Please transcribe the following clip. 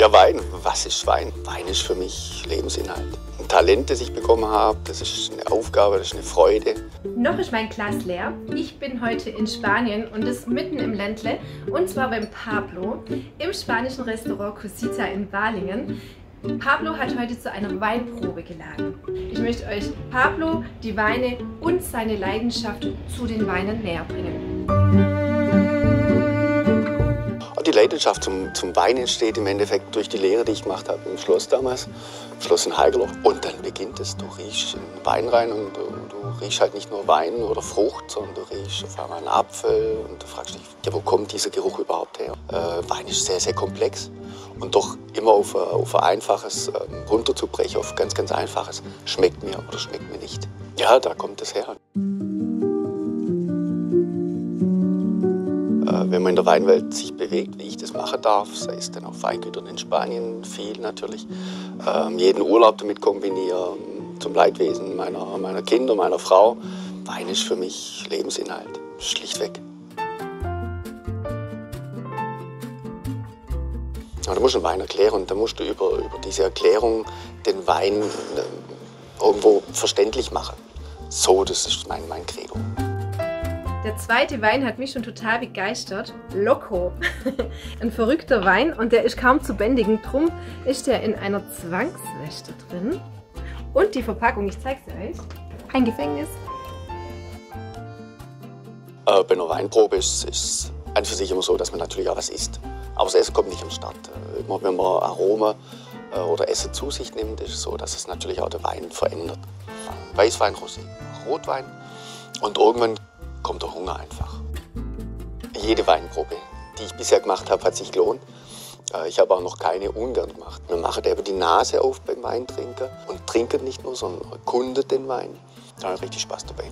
Ja, Wein. Was ist Wein? Wein ist für mich Lebensinhalt. Ein Talent, das ich bekommen habe, das ist eine Aufgabe, das ist eine Freude. Noch ist mein Glas leer. Ich bin heute in Spanien und das mitten im Ländle und zwar beim Pablo im spanischen Restaurant Cosita in Balingen. Pablo hat heute zu einer Weinprobe geladen. Ich möchte euch Pablo, die Weine und seine Leidenschaft zu den Weinen näher bringen. Leidenschaft zum, zum Wein entsteht im Endeffekt durch die Lehre, die ich gemacht habe im Schloss damals, im Schloss in Heigerloch. Und dann beginnt es, du riechst in Wein rein und du, du riechst halt nicht nur Wein oder Frucht, sondern du riechst auf einmal einen Apfel und du fragst dich, ja, wo kommt dieser Geruch überhaupt her? Äh, Wein ist sehr, sehr komplex und doch immer auf, auf ein einfaches ähm, runterzubrechen, auf ganz, ganz einfaches, schmeckt mir oder schmeckt mir nicht. Ja, da kommt es her. Wenn man in der Weinwelt sich bewegt, wie ich das machen darf, sei es dann auf Weingütern in Spanien, viel natürlich, ähm, jeden Urlaub damit kombinieren, zum Leidwesen meiner, meiner Kinder, meiner Frau. Wein ist für mich Lebensinhalt, schlichtweg. Aber du musst einen Wein erklären und dann musst du über, über diese Erklärung den Wein äh, irgendwo verständlich machen. So, das ist mein, mein Credo. Der zweite Wein hat mich schon total begeistert. Loco. Ein verrückter Wein und der ist kaum zu bändigen. Drum ist der in einer Zwangswäsche drin. Und die Verpackung, ich zeige sie euch. Ein Gefängnis. Äh, bei einer Weinprobe ist es an für sich immer so, dass man natürlich auch was isst. Aber das Essen kommt nicht am Start. Äh, immer wenn man Aroma äh, oder Essen zu sich nimmt, ist es so, dass es natürlich auch den Wein verändert. Weißwein, Rosé, Rotwein. Und irgendwann kommt der Hunger einfach. Jede Weinprobe, die ich bisher gemacht habe, hat sich gelohnt. Äh, ich habe auch noch keine ungern gemacht. Man macht eben die Nase auf beim Weintrinker und trinkt nicht nur, sondern erkundet den Wein. Da ich richtig Spaß dabei.